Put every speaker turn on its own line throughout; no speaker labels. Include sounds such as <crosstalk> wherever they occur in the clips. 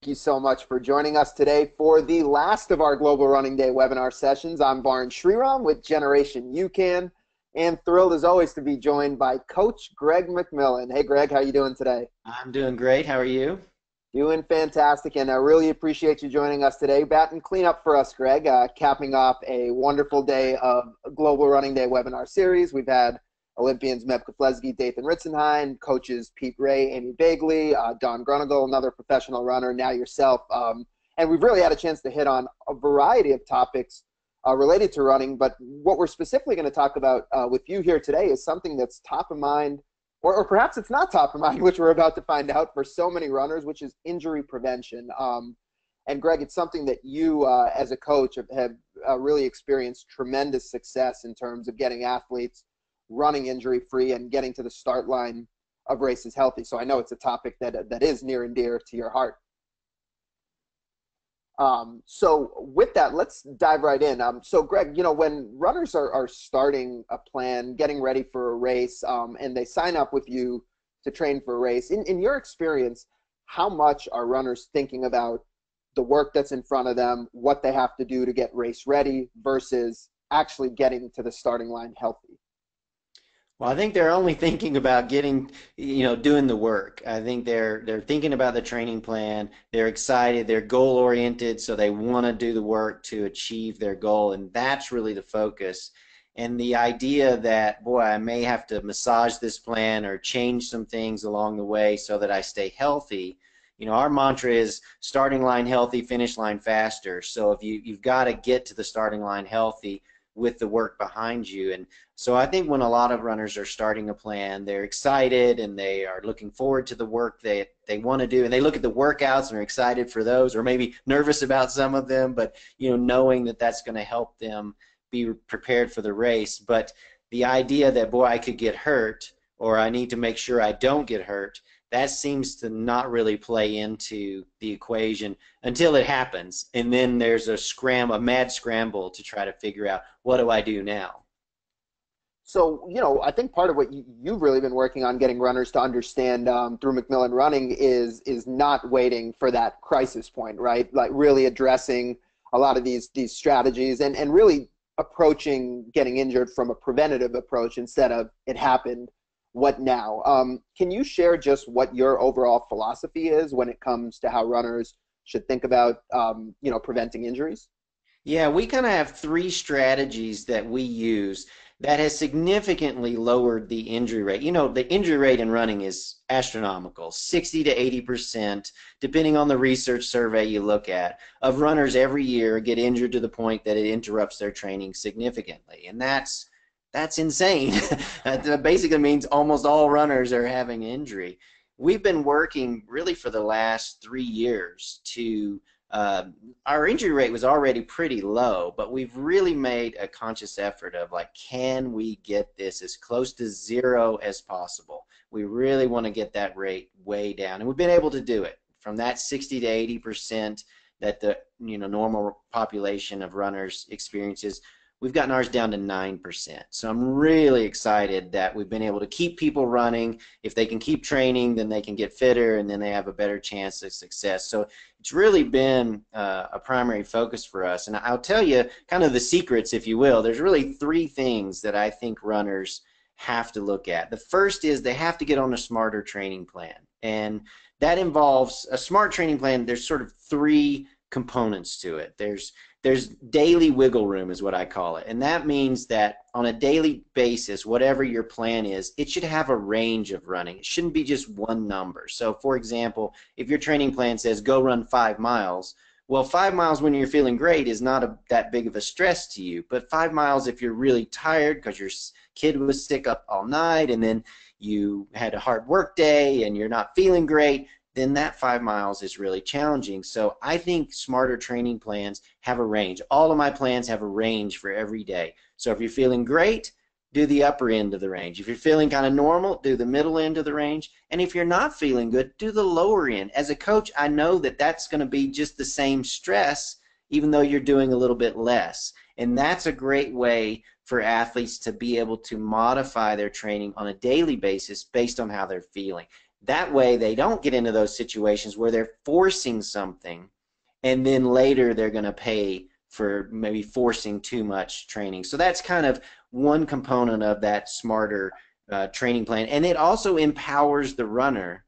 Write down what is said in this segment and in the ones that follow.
Thank you so much for joining us today for the last of our Global Running Day webinar sessions. I'm Varun Sriram with Generation UCAN, and thrilled as always to be joined by Coach Greg McMillan. Hey, Greg, how you doing today?
I'm doing great. How are you?
Doing fantastic, and I really appreciate you joining us today. Bat and clean up for us, Greg, uh, capping off a wonderful day of Global Running Day webinar series. We've had Olympians Meb Keflezighi, Dathan Ritzenhein, coaches Pete Rea, Amy Begley, uh, Don Grunegal, another professional runner, now yourself. Um, and we've really had a chance to hit on a variety of topics uh, related to running. But what we're specifically going to talk about uh, with you here today is something that's top of mind, or, or, perhaps it's not top of mind, <laughs> which we're about to find out for so many runners, which is injury prevention. Um, and Greg, it's something that you, uh, as a coach, have, have uh, really experienced tremendous success in terms of getting athletes running injury free and getting to the start line of races healthy. So I know it's a topic that that is near and dear to your heart. Um, so with that, let's dive right in. Um, so Greg, you know, when runners are, are starting a plan, getting ready for a race, um, and they sign up with you to train for a race, in, in your experience, how much are runners thinking about the work that's in front of them, what they have to do to get race ready versus actually getting to the starting line healthy?
Well, I think they're only thinking about getting, you know, doing the work. I think they're they're thinking about the training plan. They're excited. They're goal oriented, so they want to do the work to achieve their goal, and that's really the focus. And the idea that boy, I may have to massage this plan or change some things along the way so that I stay healthy. You know, our mantra is starting line healthy, finish line faster. So if you you've got to get to the starting line healthy with the work behind you. And so I think when a lot of runners are starting a plan, they're excited and they are looking forward to the work they they want to do, and they look at the workouts and are excited for those, or maybe nervous about some of them, but you know knowing that that's going to help them be prepared for the race. But the idea that boy I could get hurt or I need to make sure I don't get hurt that seems to not really play into the equation until it happens. And then there's a scram a mad scramble to try to figure out what do I do now?
So you know I think part of what you, have really been working on getting runners to understand um, through McMillan running is is not waiting for that crisis point right? Like really addressing a lot of these these strategies and and really approaching getting injured from a preventative approach instead of it happened what now. Um, can you share just what your overall philosophy is when it comes to how runners should think about, um, you know, preventing injuries?
Yeah, we kind of have three strategies that we use that has significantly lowered the injury rate. You know, the injury rate in running is astronomical 60 to 80 percent, depending on the research survey you look at, of runners every year get injured to the point that it interrupts their training significantly. And that's that's insane. <laughs> that basically means almost all runners are having injury. We've been working really for the last three years to uh, our injury rate was already pretty low, but we've really made a conscious effort of like, can we get this as close to zero as possible? We really want to get that rate way down, and we've been able to do it from that 60 to 80 percent that the you know normal population of runners experiences we've gotten ours down to 9%. So I'm really excited that we've been able to keep people running. If they can keep training, then they can get fitter and then they have a better chance of success. So it's really been uh, a primary focus for us. And I'll tell you kind of the secrets, if you will. There's really three things that I think runners have to look at. The first is they have to get on a smarter training plan. And that involves a smart training plan. There's sort of three components to it. There's there's daily wiggle room is what I call it. And that means that on a daily basis, whatever your plan is, it should have a range of running. It shouldn't be just one number. So for example, if your training plan says go run five miles, well, five miles when you're feeling great is not a, that big of a stress to you. But five miles if you're really tired because your kid was sick up all night and then you had a hard work day and you're not feeling great, then that five miles is really challenging. So I think smarter training plans have a range. All of my plans have a range for every day. So if you're feeling great, do the upper end of the range. If you're feeling kind of normal, do the middle end of the range. And if you're not feeling good, do the lower end. As a coach, I know that that's going to be just the same stress, even though you're doing a little bit less. And that's a great way for athletes to be able to modify their training on a daily basis based on how they're feeling. That way, they don't get into those situations where they're forcing something, and then later they're going to pay for maybe forcing too much training. So that's kind of one component of that smarter uh, training plan, and it also empowers the runner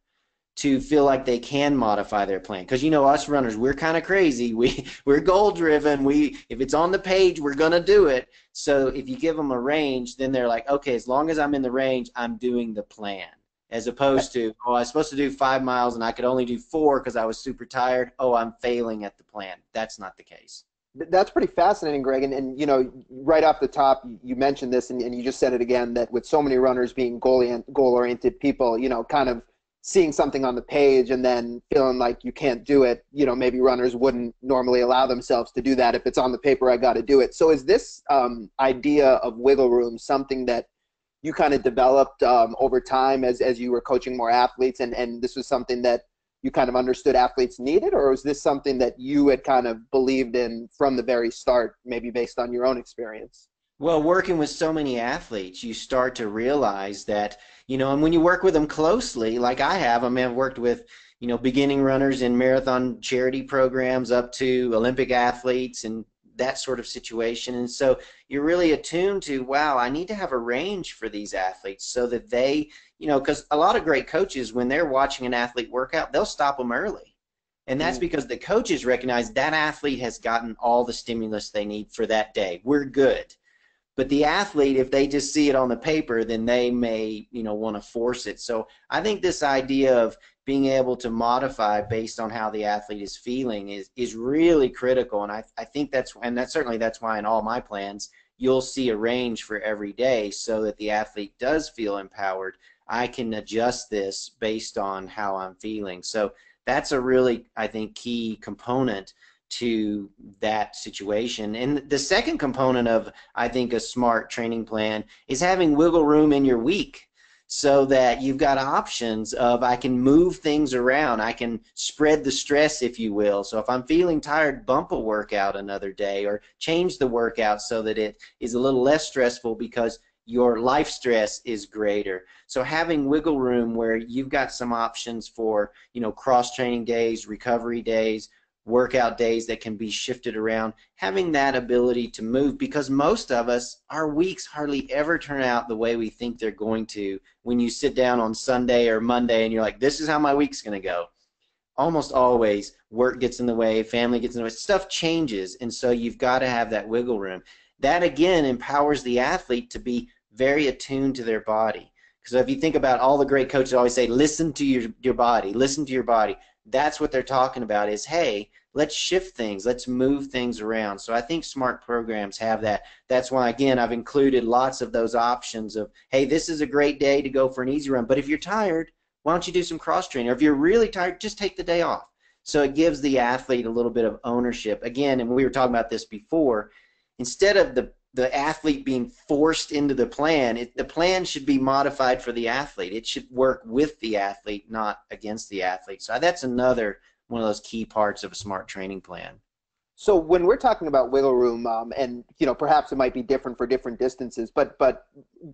to feel like they can modify their plan. Because you know us runners we're kind of crazy. <laughs> We we're goal driven we if it's on the page we're going to do it. So if you give them a range then they're like okay as long as i'm in the range i'm doing the plan as opposed to oh i was supposed to do five miles and i could only do four because i was super tired oh i'm failing at the plan that's not the case
that's pretty fascinating, Greg. And, and you know, right off the top, you mentioned this, and, and you just said it again that with so many runners being goal goal oriented people, you know, kind of seeing something on the page and then feeling like you can't do it, you know, maybe runners wouldn't normally allow themselves to do that. If it's on the paper, I got to do it. So is this um, idea of wiggle room something that you kind of developed um, over time as, as you were coaching more athletes and, and this was something that you kind of understood athletes needed or was this something that you had kind of believed in from the very start, maybe based on your own experience?
Well, working with so many athletes, you start to realize that, you know, and when you work with them closely, like I have, I mean, I've worked with, you know, beginning runners in marathon charity programs up to Olympic athletes and that sort of situation. And so you're really attuned to, wow, I need to have a range for these athletes so that they, you know, because a lot of great coaches, when they're watching an athlete workout, they'll stop them early. And that's mm. because the coaches recognize that athlete has gotten all the stimulus they need for that day. We're good. But the athlete, if they just see it on the paper, then they may, you know, want to force it. So I think this idea of being able to modify based on how the athlete is feeling is is really critical. And I I think that's and that's certainly that's why in all my plans you'll see a range for every day so that the athlete does feel empowered. I can adjust this based on how I'm feeling. So that's a really I think key component to that situation. And the second component of, I think, a smart training plan is having wiggle room in your week so that you've got options of I can move things around. I can spread the stress, if you will. So if I'm feeling tired, bump a workout another day or change the workout so that it is a little less stressful because your life stress is greater. So having wiggle room where you've got some options for, you know, cross training days, recovery days, workout days that can be shifted around, having that ability to move because most of us, our weeks hardly ever turn out the way we think they're going to when you sit down on Sunday or Monday and you're like, this is how my week's going to go. Almost always, work gets in the way, family gets in the way, stuff changes, and so you've got to have that wiggle room. That again empowers the athlete to be very attuned to their body. Because if you think about all the great coaches always say, listen to your, your body, listen to your body that's what they're talking about is hey let's shift things. Let's move things around. So i think smart programs have that. That's why again i've included lots of those options of hey this is a great day to go for an easy run. But if you're tired why don't you do some cross training? Or if you're really tired just take the day off. So it gives the athlete a little bit of ownership. Again and we were talking about this before instead of the the athlete being forced into the plan. It, the plan should be modified for the athlete. It should work with the athlete, not against the athlete. So that's another one of those key parts of a smart training plan.
So when we're talking about wiggle room, um, and you know perhaps it might be different for different distances, but but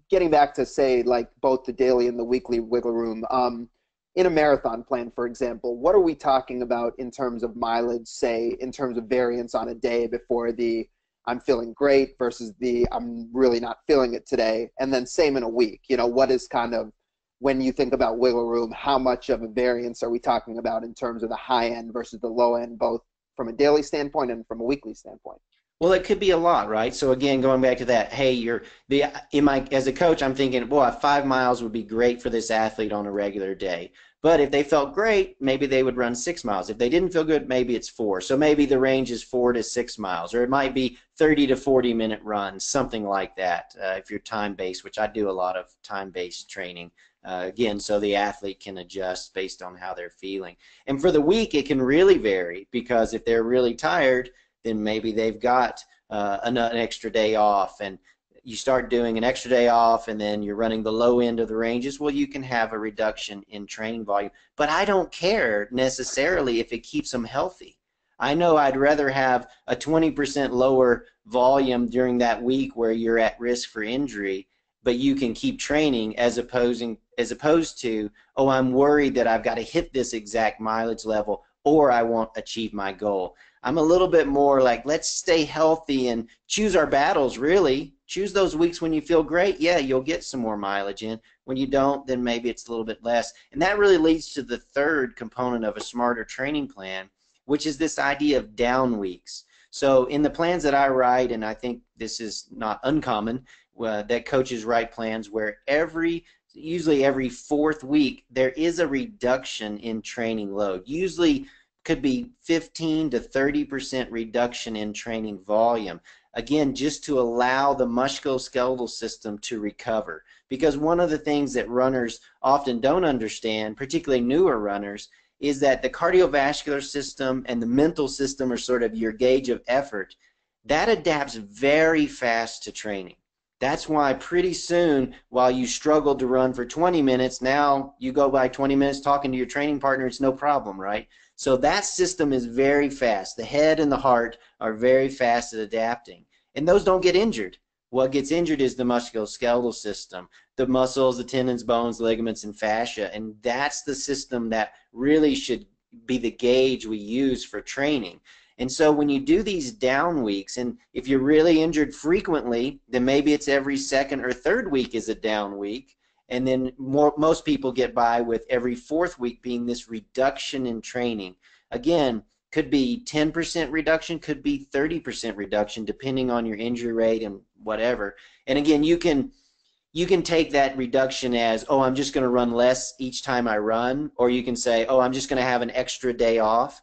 getting back to say like both the daily and the weekly wiggle room, um, in a marathon plan, for example, what are we talking about in terms of mileage? Say in terms of variance on a day before the I'm feeling great versus the I'm really not feeling it today. And then same in a week. You know, what is kind of when you think about wiggle room, how much of a variance are we talking about in terms of the high end versus the low end, both from a daily standpoint and from a weekly standpoint?
Well, it could be a lot, right? So again, going back to that, hey, you're the in my as a coach, I'm thinking, boy, five miles would be great for this athlete on a regular day. But if they felt great, maybe they would run six miles. If they didn't feel good, maybe it's four. So maybe the range is four to six miles, or it might be 30 to 40 minute runs, something like that. Uh, if you're time based, which I do a lot of time based training. Uh, again, so the athlete can adjust based on how they're feeling. And for the week, it can really vary because if they're really tired, then maybe they've got uh, an, an, extra day off and you start doing an extra day off and then you're running the low end of the ranges, well, you can have a reduction in training volume. But I don't care necessarily if it keeps them healthy. I know I'd rather have a 20% lower volume during that week where you're at risk for injury but you can keep training as opposing as opposed to, oh, I'm worried that I've got to hit this exact mileage level or I won't achieve my goal. I'm a little bit more like, let's stay healthy and choose our battles, really. Choose those weeks when you feel great. Yeah, you'll get some more mileage in. When you don't, then maybe it's a little bit less. And that really leads to the third component of a smarter training plan, which is this idea of down weeks. So in the plans that I write, and I think this is not uncommon, uh, that coaches write plans where every usually every fourth week there is a reduction in training load. Usually could be 15 to 30 percent reduction in training volume. Again, just to allow the musculoskeletal system to recover. Because one of the things that runners often don't understand, particularly newer runners, is that the cardiovascular system and the mental system are sort of your gauge of effort. That adapts very fast to training. That's why pretty soon, while you struggled to run for 20 minutes, now you go by 20 minutes talking to your training partner, it's no problem, right? So that system is very fast. The head and the heart are very fast at adapting. And those don't get injured. What gets injured is the musculoskeletal system, the muscles, the tendons, bones, ligaments, and fascia. And that's the system that really should be the gauge we use for training. And so when you do these down weeks, and if you're really injured frequently, then maybe it's every second or third week is a down week. And then more, most people get by with every fourth week being this reduction in training. Again, could be 10% reduction, could be 30% reduction, depending on your injury rate and whatever. And again, you can you can take that reduction as, oh, I'm just going to run less each time I run, or you can say, oh, I'm just going to have an extra day off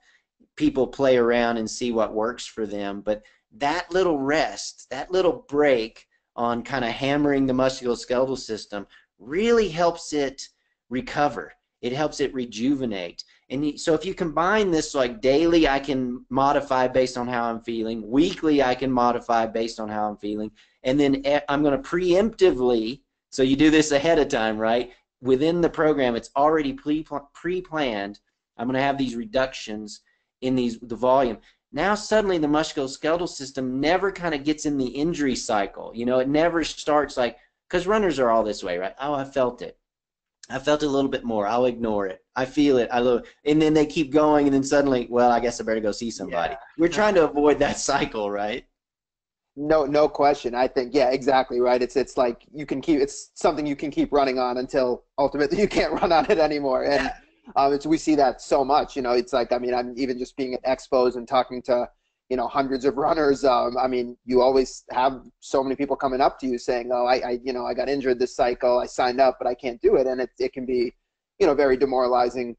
people play around and see what works for them. But that little rest, that little break on kind of hammering the musculoskeletal system really helps it recover. It helps it rejuvenate. And so if you combine this like daily, I can modify based on how I'm feeling. Weekly, I can modify based on how I'm feeling. And then eh, I'm going to preemptively, so you do this ahead of time, right? Within the program, it's already pre-planned. I'm going to have these reductions in these the volume. Now suddenly the musculoskeletal system never kind of gets in the injury cycle. You know, it never starts like because runners are all this way, right? Oh, I felt it. I felt it a little bit more. I'll ignore it. I feel it. I love, and then they keep going, and then suddenly, well, I guess I better go see somebody. Yeah. We're trying to avoid that cycle, right?
No, no question. I think, yeah, exactly right. It's it's like you can keep it's something you can keep running on until ultimately <laughs> you can't run on it anymore. And um, it's, we see that so much. You know, it's like I mean, I'm even just being at expos and talking to you know hundreds of runners. Um, I mean, you always have so many people coming up to you saying, "Oh, I, I you know I got injured this cycle. I signed up, but I can't do it," and it it can be you know very demoralizing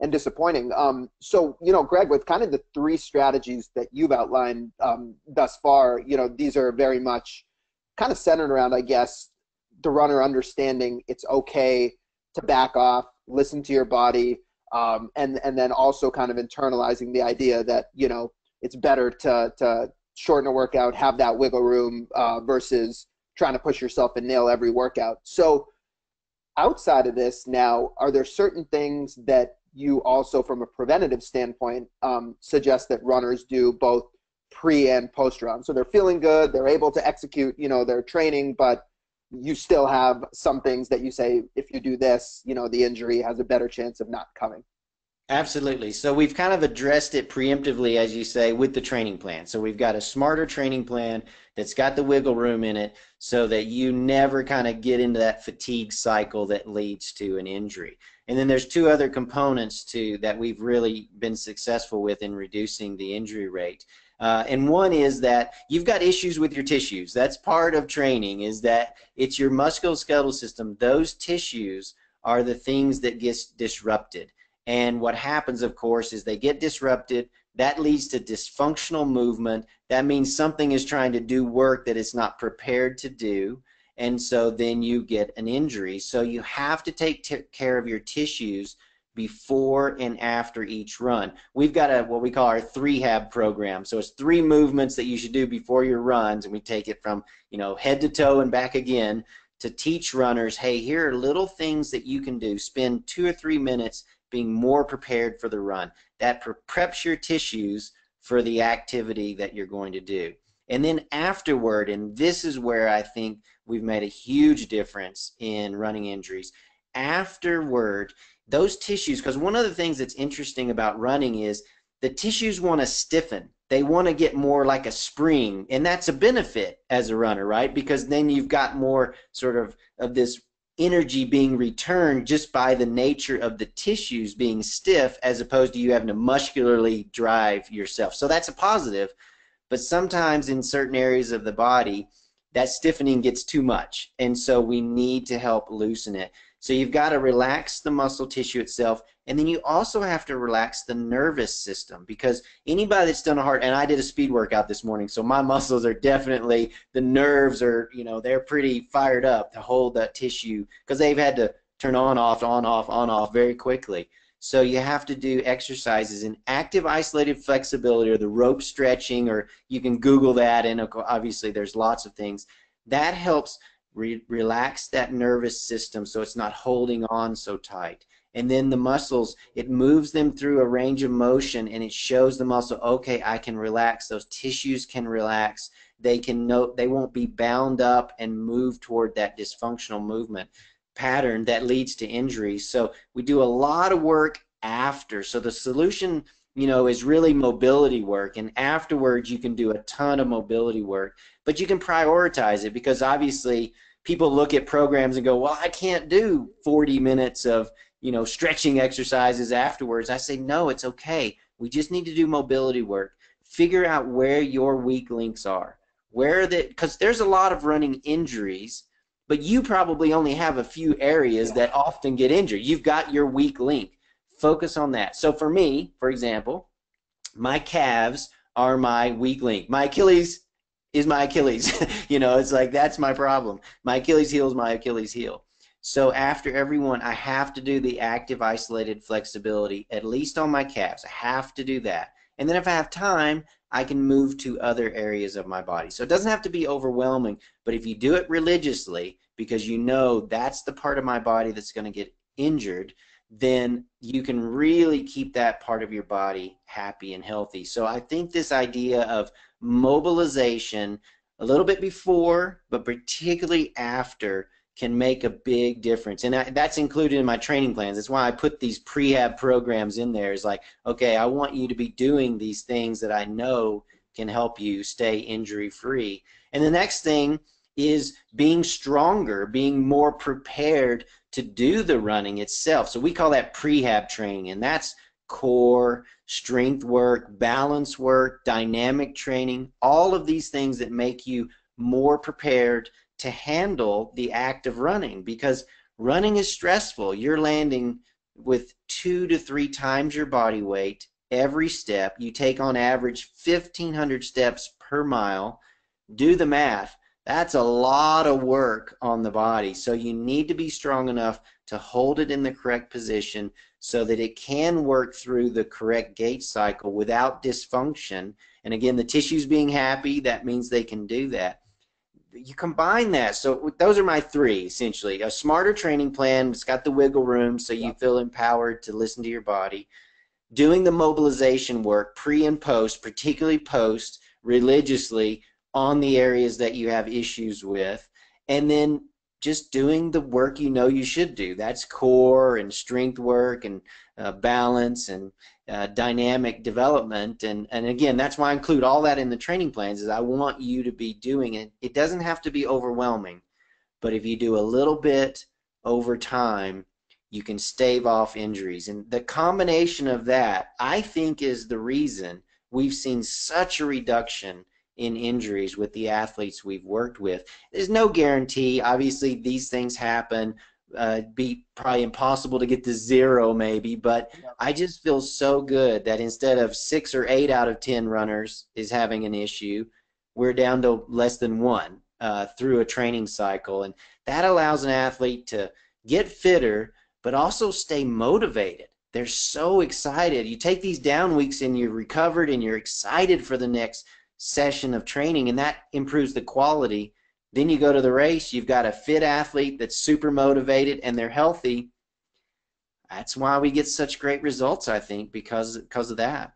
and disappointing. Um, so, you know, Greg, with kind of the three strategies that you've outlined um, thus far, you know, these are very much kind of centered around, I guess, the runner understanding it's okay to back off, listen to your body, um, and and then also kind of internalizing the idea that you know it's better to to shorten a workout, have that wiggle room uh, versus trying to push yourself and nail every workout. So outside of this, now are there certain things that you also, from a preventative standpoint, um, suggest that runners do both pre and post run? So they're feeling good, they're able to execute, you know, their training, but you still have some things that you say if you do this, you know, the injury has a better chance of not coming.
Absolutely. So we've kind of addressed it preemptively, as you say, with the training plan. So we've got a smarter training plan that's got the wiggle room in it so that you never kind of get into that fatigue cycle that leads to an injury. And then there's two other components to that we've really been successful with in reducing the injury rate. Uh, and one is that you've got issues with your tissues. That's part of training is that it's your musculoskeletal system. Those tissues are the things that get disrupted. And what happens, of course, is they get disrupted. That leads to dysfunctional movement. That means something is trying to do work that it's not prepared to do. And so then you get an injury. So you have to take care of your tissues before and after each run. We've got a what we call our prehab program. So it's three movements that you should do before your runs, and we take it from you know head to toe and back again to teach runners, hey, here are little things that you can do. Spend two or three minutes being more prepared for the run. That preps your tissues for the activity that you're going to do. And then afterward, and this is where I think we've made a huge difference in running injuries. Afterward, those tissues, because one of the things that's interesting about running is the tissues want to stiffen. They want to get more like a spring, and that's a benefit as a runner, right? Because then you've got more sort of of this energy being returned just by the nature of the tissues being stiff as opposed to you having to muscularly drive yourself. So that's a positive. But sometimes in certain areas of the body, that stiffening gets too much. And so we need to help loosen it. So you've got to relax the muscle tissue itself, and then you also have to relax the nervous system because anybody that's done a heart, and I did a speed workout this morning, so my <laughs> muscles are definitely, the nerves are, you know, they're pretty fired up to hold that tissue because they've had to turn on, off, on, off, on, off very quickly. So you have to do exercises in active isolated flexibility or the rope stretching, or you can Google that, and obviously there's lots of things. That helps Re relax that nervous system so it's not holding on so tight. And then the muscles, it moves them through a range of motion and it shows the muscle, okay, I can relax. Those tissues can relax. They can note they won't be bound up and move toward that dysfunctional movement pattern that leads to injury. So we do a lot of work after. So the solution you know, is really mobility work. And afterwards, you can do a ton of mobility work, but you can prioritize it because obviously people look at programs and go, well, I can't do 40 minutes of, you know, stretching exercises afterwards. I say, no, it's okay. We just need to do mobility work. Figure out where your weak links are. Where that, because there's a lot of running injuries, but you probably only have a few areas that often get injured. You've got your weak link focus on that. So for me, for example, my calves are my weak link. My Achilles is my Achilles. <laughs> you know, it's like that's my problem. My Achilles heel is my Achilles heel. So after everyone, I have to do the active isolated flexibility, at least on my calves. I have to do that. And then if I have time, I can move to other areas of my body. So it doesn't have to be overwhelming, but if you do it religiously, because you know that's the part of my body that's going to get injured, then you can really keep that part of your body happy and healthy. So I think this idea of mobilization a little bit before, but particularly after, can make a big difference. And I, that's included in my training plans. That's why I put these prehab programs in there. Is like, okay, I want you to be doing these things that I know can help you stay injury free. And the next thing is being stronger, being more prepared to do the running itself. So we call that prehab training, and that's core, strength work, balance work, dynamic training, all of these things that make you more prepared to handle the act of running because running is stressful. You're landing with two to three times your body weight every step. You take on average 1,500 steps per mile. Do the math. That's a lot of work on the body. So you need to be strong enough to hold it in the correct position so that it can work through the correct gait cycle without dysfunction. And again, the tissues being happy, that means they can do that. You combine that. So those are my three essentially. A smarter training plan, it's got the wiggle room so you feel empowered to listen to your body. Doing the mobilization work pre and post, particularly post religiously on the areas that you have issues with, and then just doing the work you know you should do. That's core and strength work and uh, balance and uh, dynamic development. And, and again, that's why I include all that in the training plans is I want you to be doing it. It doesn't have to be overwhelming, but if you do a little bit over time, you can stave off injuries. And the combination of that, I think, is the reason we've seen such a reduction in injuries with the athletes we've worked with. There's no guarantee. Obviously, these things happen. Uh, be probably impossible to get to zero maybe, but I just feel so good that instead of six or eight out of ten runners is having an issue, we're down to less than one uh, through a training cycle, and that allows an athlete to get fitter, but also stay motivated. They're so excited. You take these down weeks and you're recovered and you're excited for the next session of training and that improves the quality then you go to the race you've got a fit athlete that's super motivated and they're healthy that's why we get such great results i think because because of that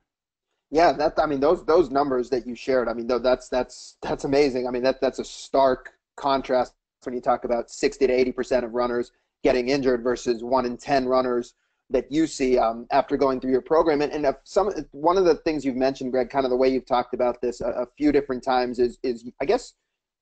Yeah, that I mean those those numbers that you shared. I mean that's that's that's amazing. I mean that that's a stark contrast when you talk about 60 to 80 percent of runners getting injured versus one in 10 runners that you see um, after going through your program. And, and some one of the things you've mentioned, Greg, kind of the way you've talked about this a, a few different times is is I guess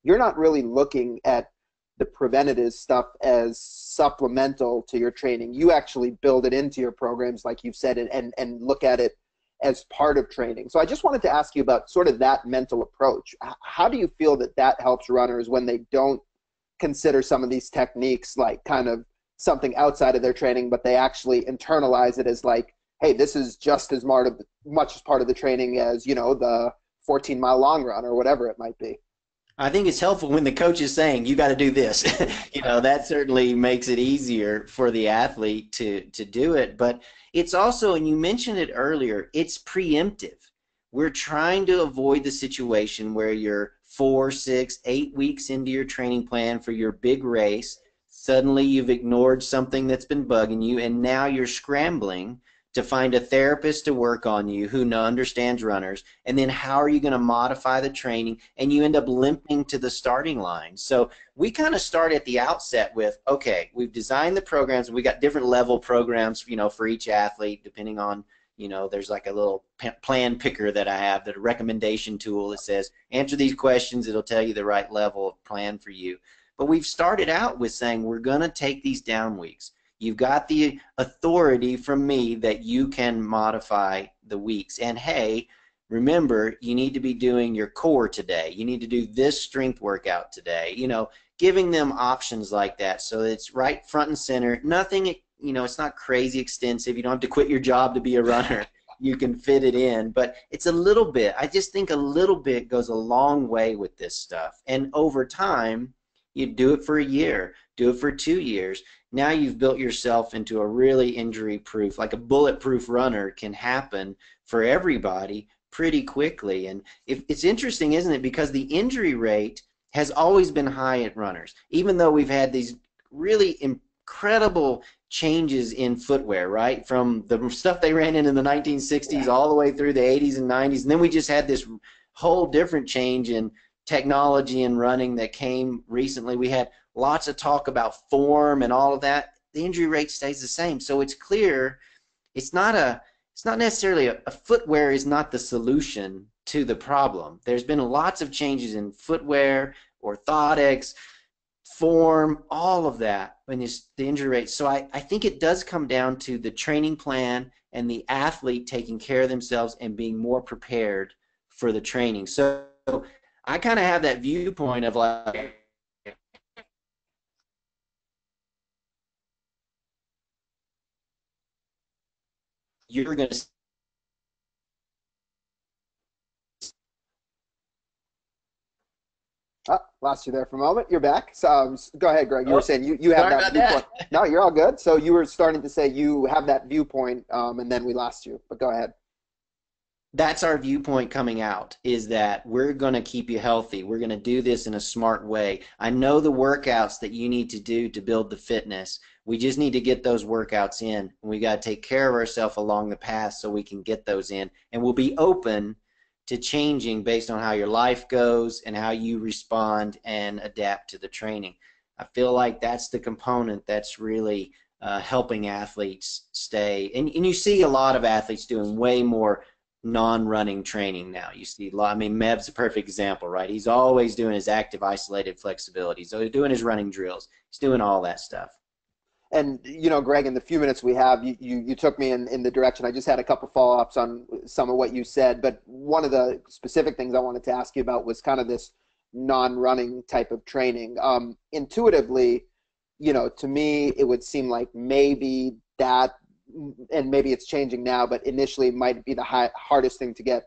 you're not really looking at the preventative stuff as supplemental to your training. You actually build it into your programs, like you've said, and, and, and look at it as part of training. So I just wanted to ask you about sort of that mental approach. How do you feel that that helps runners when they don't consider some of these techniques like kind of something outside of their training, but they actually internalize it as like, hey, this is just as much as part of the training as you know the 14 mile long run or whatever it might be.
I think it's helpful when the coach is saying you got to do this. <laughs> you know, that certainly makes it easier for the athlete to to do it, but it's also and you mentioned it earlier, it's preemptive. We're trying to avoid the situation where you're four, six, eight weeks into your training plan for your big race. Suddenly you've ignored something that's been bugging you, and now you're scrambling to find a therapist to work on you who understands runners, and then how are you going to modify the training, and you end up limping to the starting line. So we kind of start at the outset with, okay, we've designed the programs, we got different level programs, you know, for each athlete, depending on, you know, there's like a little plan picker that I have, that a recommendation tool that says, answer these questions, it'll tell you the right level of plan for you. But we've started out with saying we're going to take these down weeks You've got the authority from me that you can modify the weeks. And hey, remember, you need to be doing your core today. You need to do this strength workout today. You know, giving them options like that so it's right front and center. Nothing, you know, it's not crazy extensive. You don't have to quit your job to be a runner. you can fit it in, but it's a little bit. I just think a little bit goes a long way with this stuff. And over time, you do it for a year, do it for two years. Now you've built yourself into a really injury proof, like a bulletproof runner can happen for everybody pretty quickly. And if, it's interesting, isn't it? Because the injury rate has always been high at runners, even though we've had these really incredible changes in footwear, right? From the stuff they ran in in the 1960s all the way through the 80s and 90s. And then we just had this whole different change in technology and running that came recently. We had lots of talk about form and all of that. The injury rate stays the same. So it's clear it's not a it's not necessarily a, a footwear is not the solution to the problem. There's been lots of changes in footwear, orthotics, form, all of that when the injury rate. So I, I think it does come down to the training plan and the athlete taking care of themselves and being more prepared for the training. So I kind of have that viewpoint of like, you're going to
Oh, lost you there for a moment. You're back. So um, go ahead, Greg. You oh, were saying you, you have that viewpoint. That. no, you're all good. So you were starting to say you have that viewpoint, um, and then we lost you. But go ahead
that's our viewpoint coming out is that we're going to keep you healthy. We're going to do this in a smart way. I know the workouts that you need to do to build the fitness. We just need to get those workouts in. We got to take care of ourselves along the path so we can get those in. And we'll be open to changing based on how your life goes and how you respond and adapt to the training. I feel like that's the component that's really uh, helping athletes stay. And, and you see a lot of athletes doing way more non-running training now. You see, I mean, Meb's a perfect example, right? He's always doing his active isolated flexibility. So he's doing his running drills. He's doing all that stuff.
And you know, Greg, in the few minutes we have, you, you, you took me in, in the direction. I just had a couple follow-ups on some of what you said, but one of the specific things I wanted to ask you about was kind of this non-running type of training. Um, intuitively, you know, to me, it would seem like maybe that and maybe it's changing now, but initially might be the high, hardest thing to get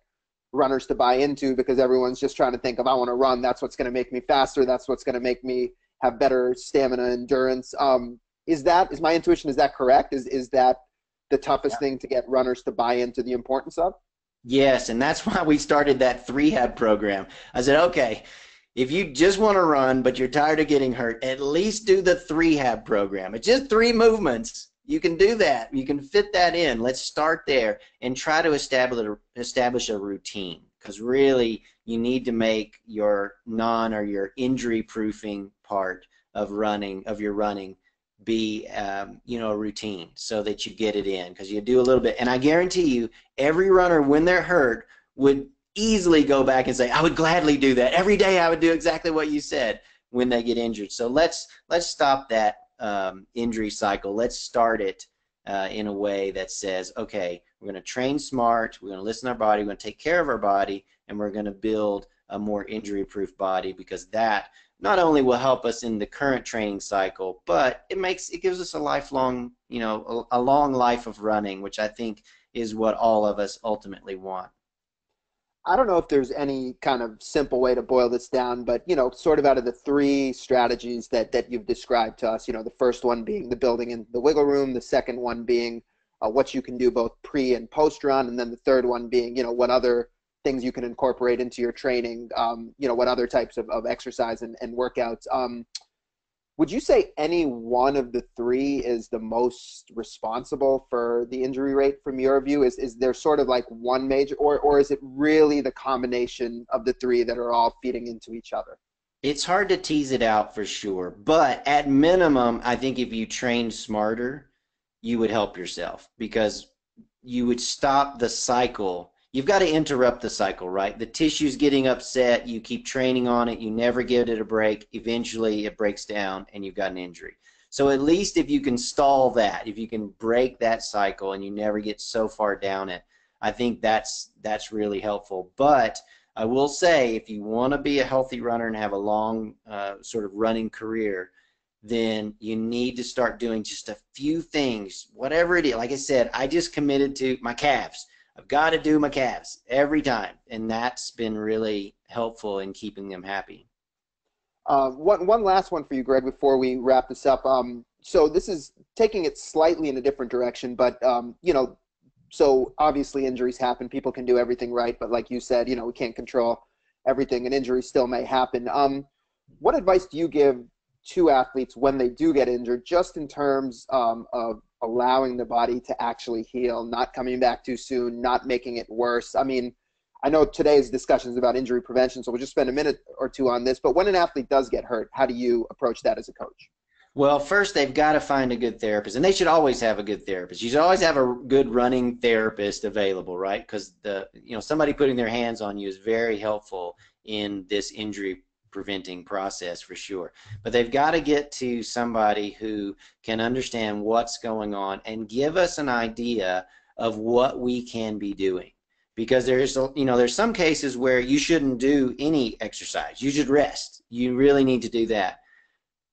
runners to buy into because everyone's just trying to think of I want to run. That's what's going to make me faster. That's what's going to make me have better stamina, endurance. Um, is that is my intuition? Is that correct? Is is that the toughest yeah. thing to get runners to buy into the importance of?
Yes, and that's <laughs> why we started that prehab program. I said, okay, if you just want to run but you're tired of getting hurt, at least do the prehab program. It's just three movements You can do that. You can fit that in. Let's start there and try to establish a, establish a routine because really you need to make your non or your injury proofing part of running of your running be um, you know a routine so that you get it in because you do a little bit and I guarantee you every runner when they're hurt would easily go back and say I would gladly do that every day I would do exactly what you said when they get injured so let's let's stop that um, injury cycle let's start it uh, in a way that says okay we're going to train smart we're going to listen to our body we're going to take care of our body and we're going to build a more injury proof body because that not only will help us in the current training cycle, but it makes it gives us a lifelong, you know, a, a, long life of running, which I think is what all of us ultimately want.
I don't know if there's any kind of simple way to boil this down, but you know, sort of out of the three strategies that that you've described to us, you know, the first one being the building in the wiggle room, the second one being uh, what you can do both pre and post run, and then the third one being, you know, what other things you can incorporate into your training, um, you know, what other types of, of exercise and, and workouts. Um, would you say any one of the three is the most responsible for the injury rate from your view? Is, is there sort of like one major, or, or is it really the combination of the three that are all feeding into each other?
It's hard to tease it out for sure, but at minimum, I think if you train smarter, you would help yourself because you would stop the cycle you've got to interrupt the cycle, right? The tissue's getting upset, you keep training on it, you never give it a break, eventually it breaks down and you've got an injury. So at least if you can stall that, if you can break that cycle and you never get so far down it, I think that's that's really helpful. But I will say, if you want to be a healthy runner and have a long uh, sort of running career, then you need to start doing just a few things, whatever it is. Like I said, I just committed to my calves. I've got to do my calves every time, and that's been really helpful in keeping them happy.
Uh, one one last one for you, Greg, before we wrap this up. Um, so this is taking it slightly in a different direction, but um, you know, so obviously injuries happen. People can do everything right, but like you said, you know, we can't control everything, and injuries still may happen. Um, what advice do you give to athletes when they do get injured, just in terms um, of allowing the body to actually heal, not coming back too soon, not making it worse. I mean, I know today's discussion is about injury prevention, so we'll just spend a minute or two on this. But when an athlete does get hurt, how do you approach that as a coach?
Well, first they've got to find a good therapist, and they should always have a good therapist. You should always have a good running therapist available, right? Because the you know somebody putting their hands on you is very helpful in this injury preventing process for sure. But they've got to get to somebody who can understand what's going on and give us an idea of what we can be doing. Because there's, you know, there's some cases where you shouldn't do any exercise. You should rest. You really need to do that.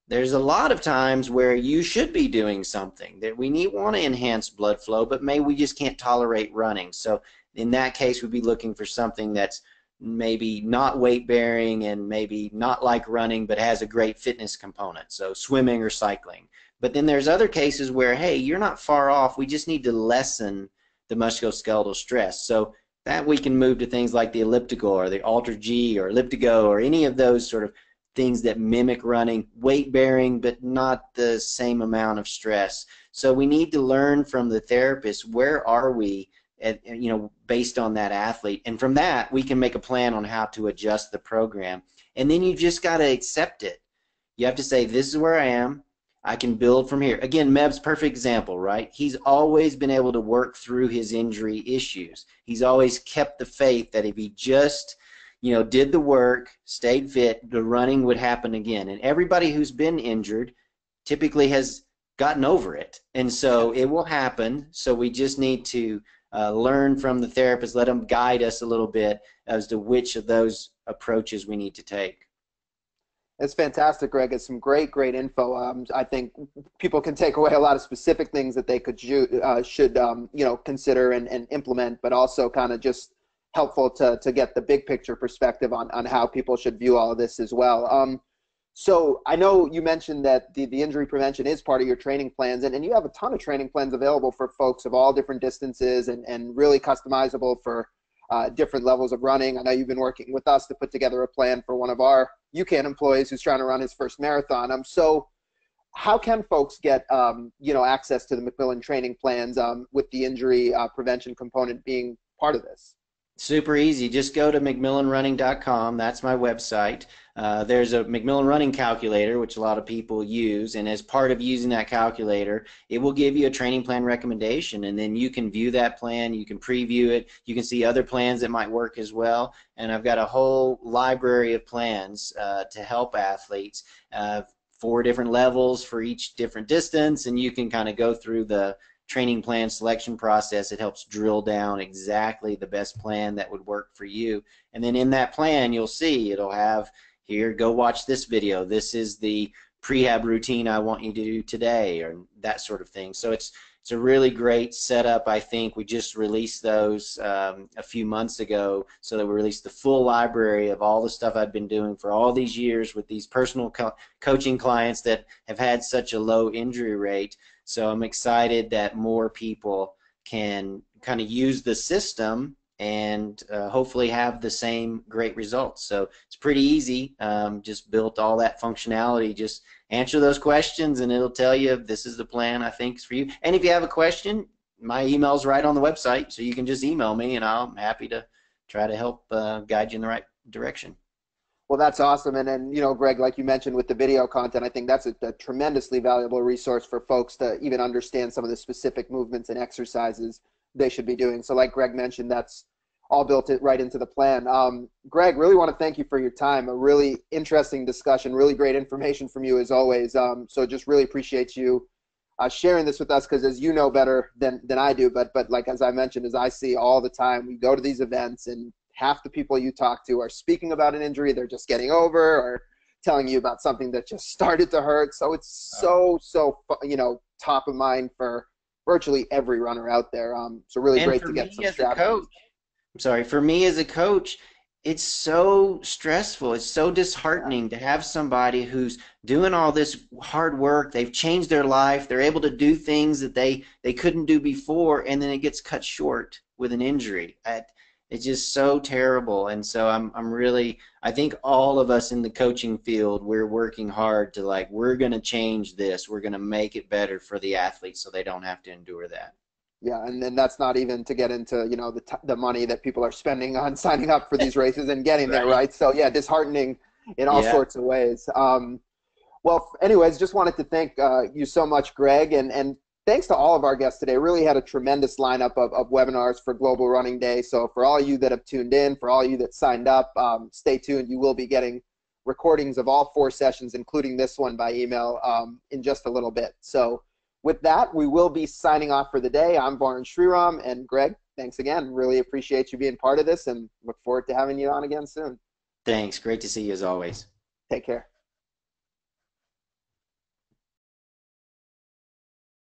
There's a lot of times where you should be doing something that we need want to enhance blood flow, but maybe we just can't tolerate running. So in that case, we'd be looking for something that's maybe not weight bearing and maybe not like running but has a great fitness component so swimming or cycling. But then there's other cases where hey you're not far off we just need to lessen the musculoskeletal stress. So that we can move to things like the elliptical or the AlterG or ElliptiGO or any of those sort of things that mimic running weight bearing but not the same amount of stress. So we need to learn from the therapist where are we at, you know, based on that athlete. And from that, we can make a plan on how to adjust the program. And then you just got to accept it. You have to say, this is where I am. I can build from here. Again, Meb's perfect example, right? He's always been able to work through his injury issues. He's always kept the faith that if he just, you know, did the work, stayed fit, the running would happen again. And everybody who's been injured typically has gotten over it. And so it will happen. So we just need to uh, learn from the therapist, let them guide us a little bit as to which of those approaches we need to take.
It's fantastic, Greg. It's some great, great info. Um, I think people can take away a lot of specific things that they could uh, should um, you know consider and, and implement, but also kind of just helpful to, to get the big picture perspective on, on how people should view all of this as well. Um, so I know you mentioned that the, the injury prevention is part of your training plans, and, and you have a ton of training plans available for folks of all different distances and, and really customizable for uh, different levels of running. I know you've been working with us to put together a plan for one of our UCAN employees who's trying to run his first marathon. Um, so how can folks get um, you know access to the McMillan training plans um, with the injury uh, prevention component being part of this?
Super easy. Just go to McMillanRunning.com. That's my website. Uh, there's a McMillan Running calculator, which a lot of people use, and as part of using that calculator, it will give you a training plan recommendation, and then you can view that plan, you can preview it, you can see other plans that might work as well, and I've got a whole library of plans uh, to help athletes. Uh, four different levels for each different distance, and you can kind of go through the training plan selection process. It helps drill down exactly the best plan that would work for you. And then in that plan, you'll see it'll have here, go watch this video. This is the prehab routine I want you to do today, or that sort of thing. So it's it's a really great setup. I think we just released those um, a few months ago, so that we released the full library of all the stuff I've been doing for all these years with these personal co coaching clients that have had such a low injury rate. So I'm excited that more people can kind of use the system and uh, hopefully have the same great results. So it's pretty easy. Um, just built all that functionality. Just answer those questions and it'll tell you this is the plan I think is for you. And if you have a question, my email's right on the website, so you can just email me and I'm happy to try to help uh, guide you in the right direction.
Well, that's awesome. And then, you know, Greg, like you mentioned with the video content, I think that's a, a, tremendously valuable resource for folks to even understand some of the specific movements and exercises they should be doing. So, like Greg mentioned, that's all built it right into the plan. Um, Greg, really want to thank you for your time. A really interesting discussion, really great information from you as always. Um, so just really appreciate you uh, sharing this with us because as you know better than, than I do, but but like as I mentioned, as I see all the time, we go to these events and half the people you talk to are speaking about an injury they're just getting over or telling you about something that just <laughs> started to hurt. So it's so so you know top of mind for virtually every runner out there. Um, so really
and
great to get some
strategies. I'm sorry, for me as a coach, it's so stressful. It's so disheartening to have somebody who's doing all this hard work. They've changed their life. They're able to do things that they, they couldn't do before, and then it gets cut short with an injury. It's just so terrible. And so I'm, I'm really, I think all of us in the coaching field, we're working hard to like, we're going to change this. We're going to make it better for the athletes so they don't have to endure that.
Yeah, and then that's not even to get into you know the t- the money that people are spending on <laughs> signing up for these <laughs> races and getting right. there, right? So yeah, disheartening in all yeah. sorts of ways. Um, well, anyways, just wanted to thank uh, you so much, Greg, and and thanks to all of our guests today. Really had a tremendous lineup of, of webinars for Global Running Day. So for all you that have tuned in, for all you that signed up, um, stay tuned. You will be getting recordings of all four sessions, including this one, by email um, in just a little bit. So with that, we will be signing off for the day. I'm Varun Sriram, and Greg, thanks again. Really appreciate you being part of this and look forward to having you on again soon.
Thanks. Great to see you as always.
Take care.